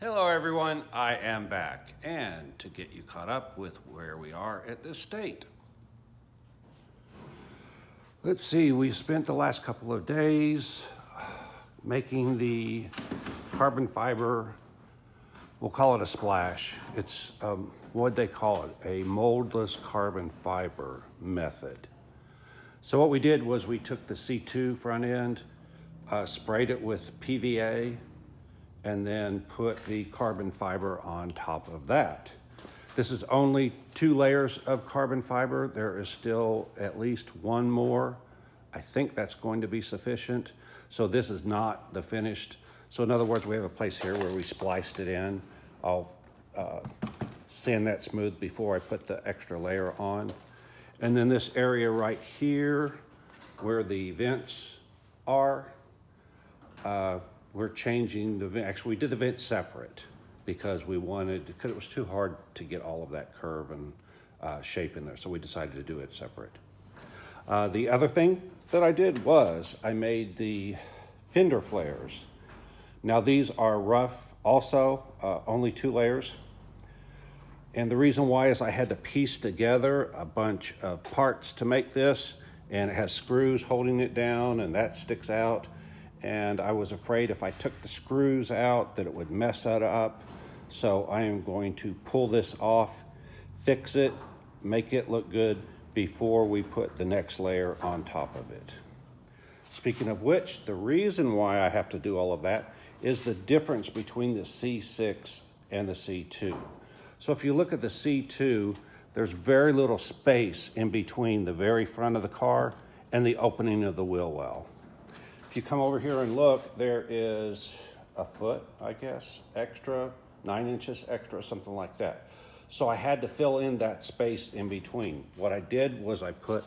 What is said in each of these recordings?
Hello, everyone. I am back, and to get you caught up with where we are at this state. Let's see, we spent the last couple of days making the carbon fiber, we'll call it a splash. It's, um, what they call it? A moldless carbon fiber method. So what we did was we took the C2 front end, uh, sprayed it with PVA, and then put the carbon fiber on top of that. This is only two layers of carbon fiber. There is still at least one more. I think that's going to be sufficient. So this is not the finished. So in other words, we have a place here where we spliced it in. I'll uh, sand that smooth before I put the extra layer on. And then this area right here where the vents are, uh, we're changing the, actually we did the vents separate because we wanted, because it was too hard to get all of that curve and uh, shape in there. So we decided to do it separate. Uh, the other thing that I did was I made the fender flares. Now these are rough also, uh, only two layers. And the reason why is I had to piece together a bunch of parts to make this and it has screws holding it down and that sticks out and I was afraid if I took the screws out that it would mess that up. So I am going to pull this off, fix it, make it look good before we put the next layer on top of it. Speaking of which, the reason why I have to do all of that is the difference between the C6 and the C2. So if you look at the C2, there's very little space in between the very front of the car and the opening of the wheel well. If you come over here and look, there is a foot, I guess, extra, nine inches extra, something like that. So I had to fill in that space in between. What I did was I put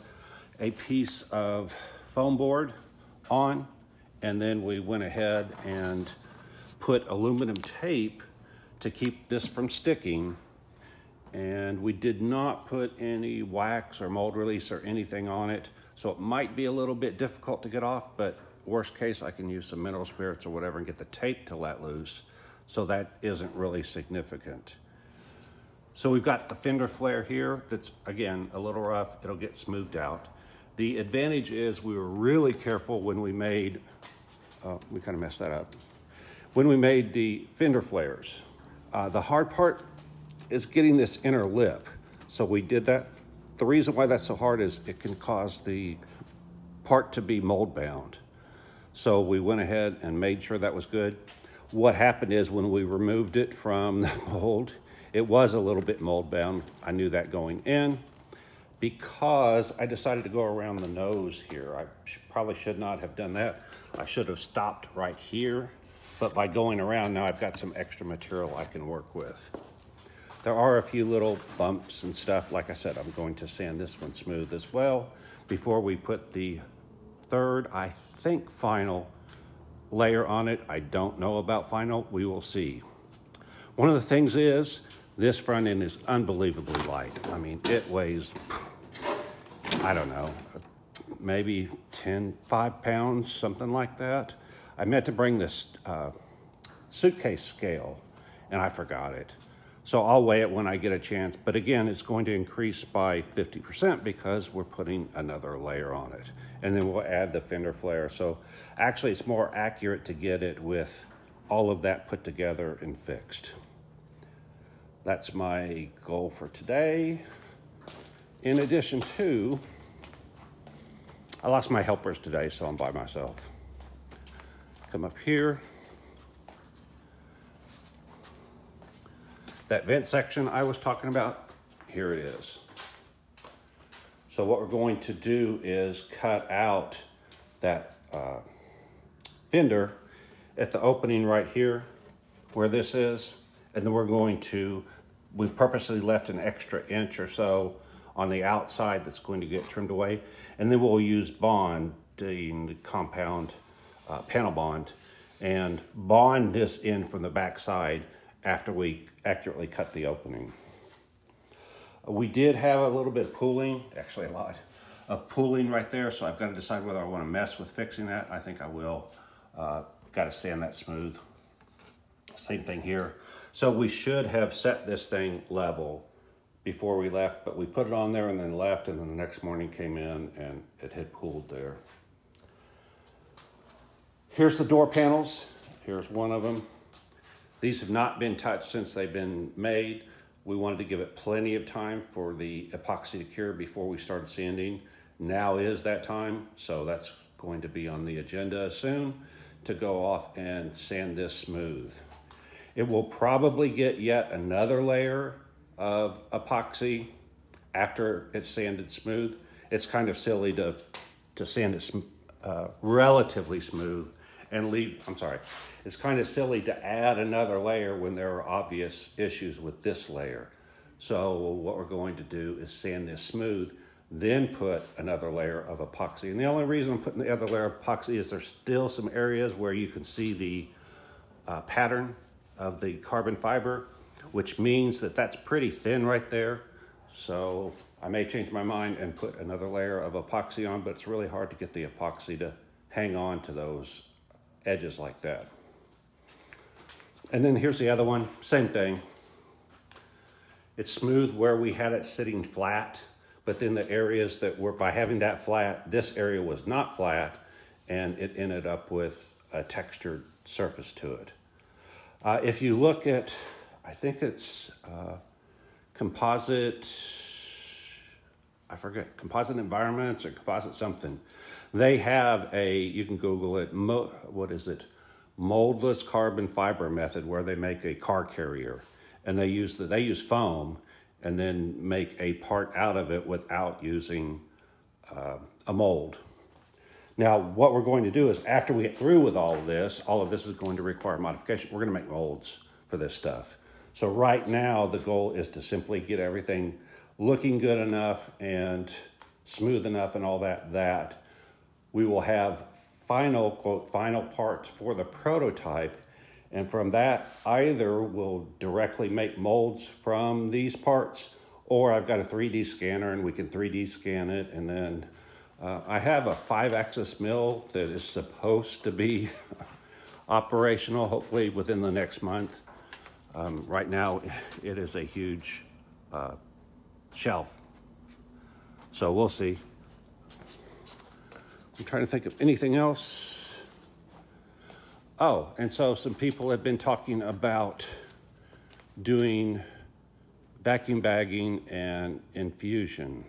a piece of foam board on, and then we went ahead and put aluminum tape to keep this from sticking. And we did not put any wax or mold release or anything on it. So it might be a little bit difficult to get off, but Worst case, I can use some mineral spirits or whatever and get the tape to let loose. So that isn't really significant. So we've got the fender flare here that's, again, a little rough. It'll get smoothed out. The advantage is we were really careful when we made, uh, we kind of messed that up. When we made the fender flares, uh, the hard part is getting this inner lip. So we did that. The reason why that's so hard is it can cause the part to be mold bound. So we went ahead and made sure that was good. What happened is when we removed it from the mold, it was a little bit mold bound. I knew that going in because I decided to go around the nose here. I probably should not have done that. I should have stopped right here, but by going around now I've got some extra material I can work with. There are a few little bumps and stuff. Like I said, I'm going to sand this one smooth as well before we put the third, I think final layer on it. I don't know about final, we will see. One of the things is this front end is unbelievably light. I mean, it weighs, I don't know, maybe 10, five pounds, something like that. I meant to bring this uh, suitcase scale and I forgot it. So I'll weigh it when I get a chance. But again, it's going to increase by 50% because we're putting another layer on it. And then we'll add the fender flare. So actually it's more accurate to get it with all of that put together and fixed. That's my goal for today. In addition to, I lost my helpers today, so I'm by myself. Come up here. That vent section I was talking about, here it is. So what we're going to do is cut out that uh, fender at the opening right here where this is. And then we're going to, we purposely left an extra inch or so on the outside that's going to get trimmed away. And then we'll use bond, the compound uh, panel bond, and bond this in from the back side after we accurately cut the opening. We did have a little bit of pooling, actually a lot of pooling right there, so I've got to decide whether I want to mess with fixing that. I think I will. Uh, got to sand that smooth. Same thing here. So we should have set this thing level before we left, but we put it on there and then left, and then the next morning came in and it had pooled there. Here's the door panels. Here's one of them. These have not been touched since they've been made. We wanted to give it plenty of time for the epoxy to cure before we started sanding. Now is that time, so that's going to be on the agenda soon to go off and sand this smooth. It will probably get yet another layer of epoxy after it's sanded smooth. It's kind of silly to, to sand it uh, relatively smooth and leave, I'm sorry, it's kind of silly to add another layer when there are obvious issues with this layer. So what we're going to do is sand this smooth, then put another layer of epoxy. And the only reason I'm putting the other layer of epoxy is there's still some areas where you can see the uh, pattern of the carbon fiber, which means that that's pretty thin right there. So I may change my mind and put another layer of epoxy on, but it's really hard to get the epoxy to hang on to those edges like that. And then here's the other one, same thing. It's smooth where we had it sitting flat, but then the areas that were, by having that flat, this area was not flat, and it ended up with a textured surface to it. Uh, if you look at, I think it's uh, composite, I forget, composite environments or composite something. They have a, you can Google it, what is it? Moldless carbon fiber method where they make a car carrier and they use the, they use foam and then make a part out of it without using uh, a mold. Now, what we're going to do is after we get through with all of this, all of this is going to require modification. We're going to make molds for this stuff. So right now, the goal is to simply get everything looking good enough and smooth enough and all that, that we will have final, quote, final parts for the prototype. And from that, either we'll directly make molds from these parts, or I've got a 3D scanner and we can 3D scan it. And then uh, I have a five axis mill that is supposed to be operational, hopefully within the next month. Um, right now, it is a huge uh, shelf. So we'll see. I'm trying to think of anything else. Oh, and so some people have been talking about doing vacuum bagging and infusion.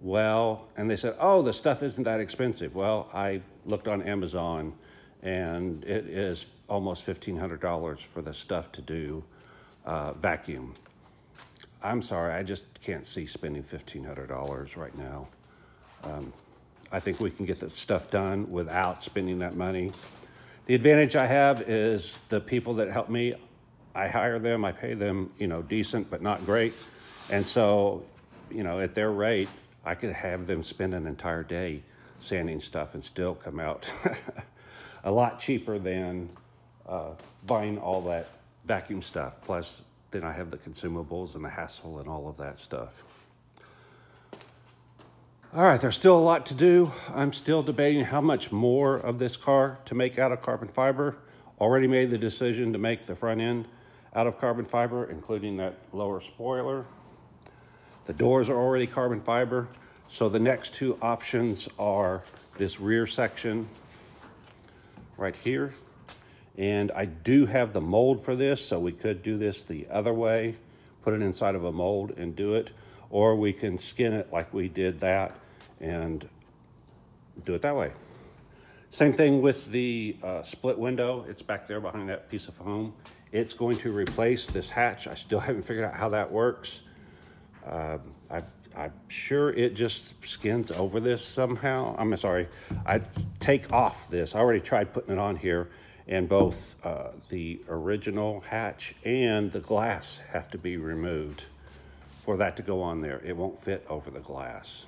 Well, and they said, oh, the stuff isn't that expensive. Well, I looked on Amazon and it is almost $1,500 for the stuff to do uh, vacuum. I'm sorry, I just can't see spending $1,500 right now. Um, I think we can get the stuff done without spending that money. The advantage I have is the people that help me, I hire them, I pay them, you know, decent but not great. And so, you know, at their rate, I could have them spend an entire day sanding stuff and still come out a lot cheaper than uh, buying all that vacuum stuff. Plus, then I have the consumables and the hassle and all of that stuff. All right, there's still a lot to do. I'm still debating how much more of this car to make out of carbon fiber. Already made the decision to make the front end out of carbon fiber, including that lower spoiler. The doors are already carbon fiber. So the next two options are this rear section right here. And I do have the mold for this, so we could do this the other way, put it inside of a mold and do it or we can skin it like we did that and do it that way. Same thing with the uh, split window. It's back there behind that piece of foam. It's going to replace this hatch. I still haven't figured out how that works. Uh, I, I'm sure it just skins over this somehow. I'm sorry, I take off this. I already tried putting it on here and both uh, the original hatch and the glass have to be removed for that to go on there. It won't fit over the glass.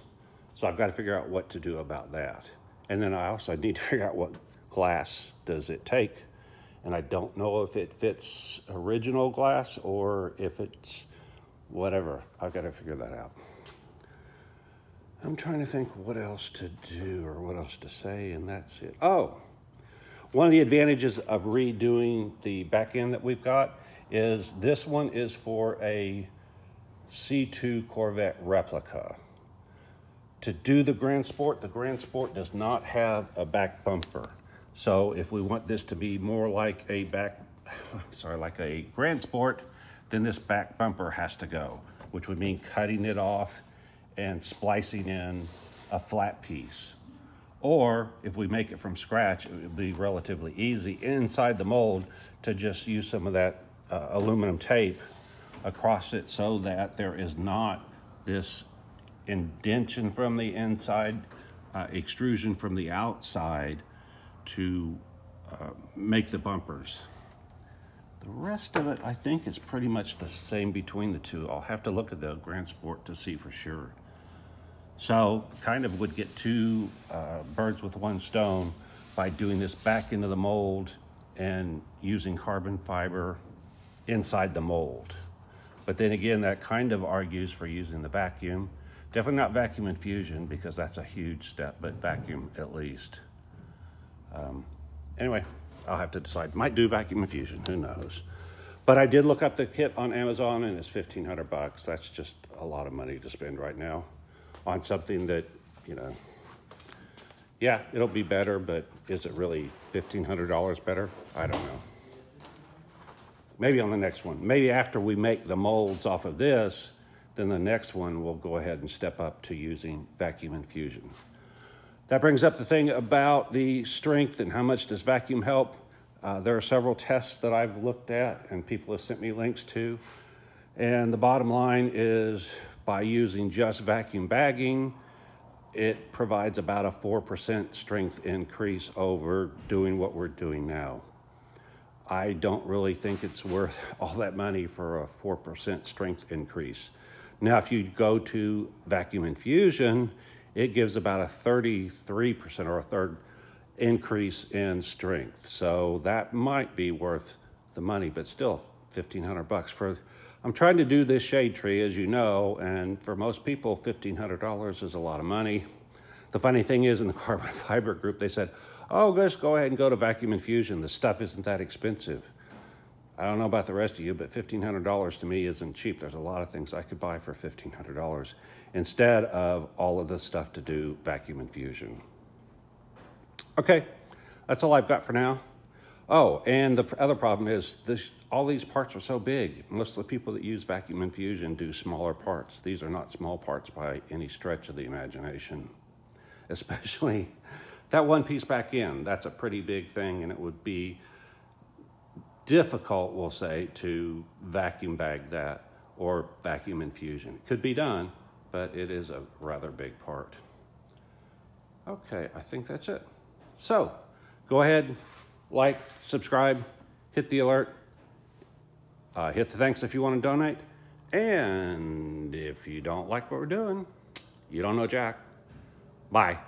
So I've got to figure out what to do about that. And then I also need to figure out what glass does it take. And I don't know if it fits original glass or if it's whatever. I've got to figure that out. I'm trying to think what else to do or what else to say, and that's it. Oh, One of the advantages of redoing the back end that we've got is this one is for a C2 Corvette replica. To do the Grand Sport, the Grand Sport does not have a back bumper. So if we want this to be more like a back, sorry, like a Grand Sport, then this back bumper has to go, which would mean cutting it off and splicing in a flat piece. Or if we make it from scratch, it would be relatively easy inside the mold to just use some of that uh, aluminum tape across it so that there is not this indention from the inside, uh, extrusion from the outside to uh, make the bumpers. The rest of it, I think, is pretty much the same between the two. I'll have to look at the Grand Sport to see for sure. So kind of would get two uh, birds with one stone by doing this back into the mold and using carbon fiber inside the mold. But then again, that kind of argues for using the vacuum. Definitely not vacuum infusion because that's a huge step, but vacuum at least. Um, anyway, I'll have to decide. Might do vacuum infusion, who knows. But I did look up the kit on Amazon and it's 1500 bucks. That's just a lot of money to spend right now on something that, you know, yeah, it'll be better, but is it really $1,500 better? I don't know. Maybe on the next one. Maybe after we make the molds off of this, then the next one we'll go ahead and step up to using vacuum infusion. That brings up the thing about the strength and how much does vacuum help. Uh, there are several tests that I've looked at and people have sent me links to. And the bottom line is by using just vacuum bagging, it provides about a 4% strength increase over doing what we're doing now. I don't really think it's worth all that money for a 4% strength increase. Now, if you go to vacuum infusion, it gives about a 33% or a third increase in strength. So that might be worth the money, but still 1500 bucks for I'm trying to do this shade tree, as you know, and for most people, $1,500 is a lot of money. The funny thing is, in the carbon fiber group, they said, oh, just go ahead and go to vacuum infusion. The stuff isn't that expensive. I don't know about the rest of you, but $1,500 to me isn't cheap. There's a lot of things I could buy for $1,500 instead of all of the stuff to do vacuum infusion. Okay, that's all I've got for now. Oh, and the other problem is this, all these parts are so big. Most of the people that use vacuum infusion do smaller parts. These are not small parts by any stretch of the imagination. Especially that one piece back in, that's a pretty big thing and it would be difficult, we'll say, to vacuum bag that or vacuum infusion. It could be done, but it is a rather big part. Okay, I think that's it. So, go ahead, like, subscribe, hit the alert, uh, hit the thanks if you want to donate. And if you don't like what we're doing, you don't know Jack. Bye.